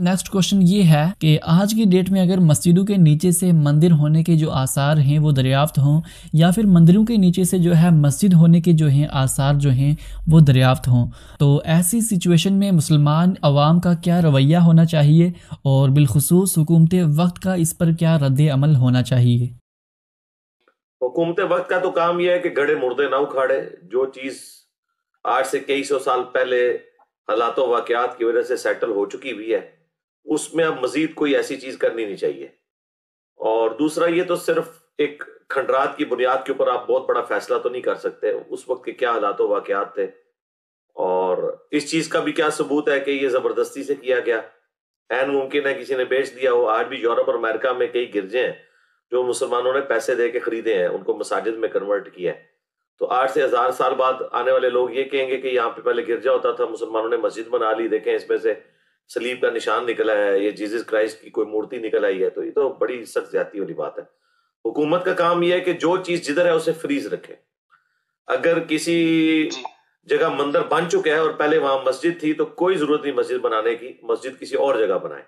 Next question ये है कि आज की डेट में अगर मस्जिदों के नीचे से मंदिर होने के जो आसार हैं, वो दरियाफ्त हों, या फिर मंदिरों के नीचे से जो है मस्जिद होने के जो हैं आसार जो हैं, वो दरियाफ्त हों। तो ऐसी सिचुएशन में मुसलमान अवाम का क्या रवैया होना चाहिए और बिलखसूस हुकूमत वक्त का इस पर क्या रद्द अमल होना चाहिए? हुकूमत वक्त का तो काम यह है कि गड़े मुर्दे ना उखाड़े। जो चीज़ आज से कई सौ साल पहले हालात वाकयात की वजह से सेटल हो चुकी हुई है उसमें अब मजीद कोई ऐसी चीज़ करनी नहीं चाहिए। और दूसरा, ये तो सिर्फ़ एक खंडरात की बुनियाद के ऊपर आप बहुत बड़ा फैसला तो नहीं कर सकते। उस वक्त के क्या हालात वाकयात थे? और इस चीज़ का भी क्या सबूत है कि ये ज़बरदस्ती से किया गया? एन मुमकिन है किसी ने बेच दिया हो। आज भी यूरोप और अमेरिका में कई गिरजे हैं, जो मुसलमानों ने पैसे दे के खरीदे हैं, उनको मसाजिद में कन्वर्ट किया है। तो आठ से हज़ार साल बाद आने वाले लोग ये कहेंगे कि यहाँ पे पहले गिरजा होता था, मुसलमानों ने मस्जिद बना ली, देखें इसमें से सलीब का निशान निकला है ये जीसस क्राइस्ट की कोई मूर्ति निकल आई है तो ये तो बड़ी सख्त ज़्यादा वाली बात है। हुकूमत का काम यह है कि जो चीज़ जिधर है उसे फ्रीज रखे। अगर किसी जगह मंदिर बन चुका है और पहले वहाँ मस्जिद थी तो कोई ज़रूरत नहीं मस्जिद बनाने की मस्जिद किसी और जगह बनाए।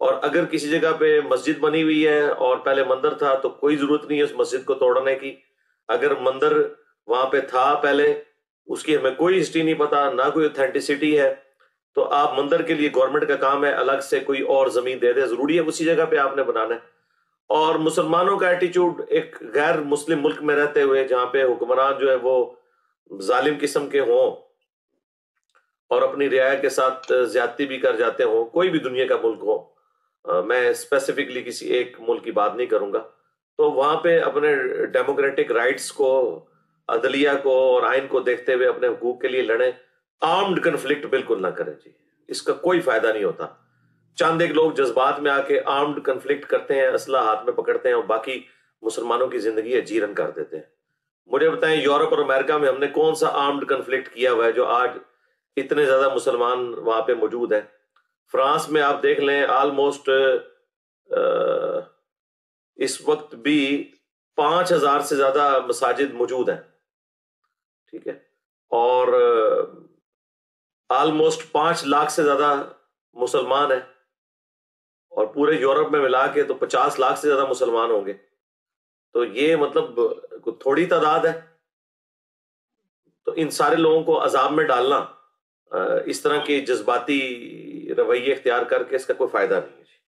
और अगर किसी जगह पे मस्जिद बनी हुई है और पहले मंदिर था तो कोई ज़रूरत नहीं है उस मस्जिद को तोड़ने की। अगर मंदिर वहाँ पे था पहले उसकी हमें कोई हिस्ट्री नहीं पता ना कोई ऑथेंटिसिटी है तो आप मंदिर के लिए गवर्नमेंट का काम है, अलग से कोई और ज़मीन दे दे, ज़रूरी है उसी जगह पे आपने बनाना है। और मुसलमानों का एटीट्यूड एक गैर मुस्लिम मुल्क में रहते हुए, जहाँ पे हुक्मरान जो है वो जालिम किस्म के हों और अपनी रियाया के साथ ज्यादती भी कर जाते हों, कोई भी दुनिया का मुल्क हो मैं स्पेसिफिकली किसी एक मुल्क की बात नहीं करूँगा। तो वहाँ पे अपने डेमोक्रेटिक राइट्स को, अदलिया को और आइन को देखते हुए अपने हकूक के लिए लड़े। आर्म्ड कन्फ्लिक्ट बिल्कुल ना करें जी। इसका कोई फ़ायदा नहीं होता। चंद एक लोग जज्बात में आके आर्म्ड कन्फ्लिक्ट करते हैं असला हाथ में पकड़ते हैं और बाकी मुसलमानों की ज़िंदगी है जीरन कर देते हैं। मुझे बताएँ, यूरोप और अमेरिका में हमने कौन सा आर्म्ड कन्फ्लिक्ट किया हुआ है जो आज इतने ज़्यादा मुसलमान वहाँ पे मौजूद हैं? फ्रांस में आप देख लें ऑलमोस्ट इस वक्त भी पाँच हज़ार से ज़्यादा मसाजिद मौजूद हैं। ठीक है? और ऑलमोस्ट पाँच लाख से ज़्यादा मुसलमान है। और पूरे यूरोप में मिला के तो पचास लाख से ज़्यादा मुसलमान होंगे। तो ये मतलब थोड़ी तादाद है। तो इन सारे लोगों को अजाब में डालना इस तरह के जज्बाती रवैये अख्तियार करके इसका कोई फ़ायदा नहीं है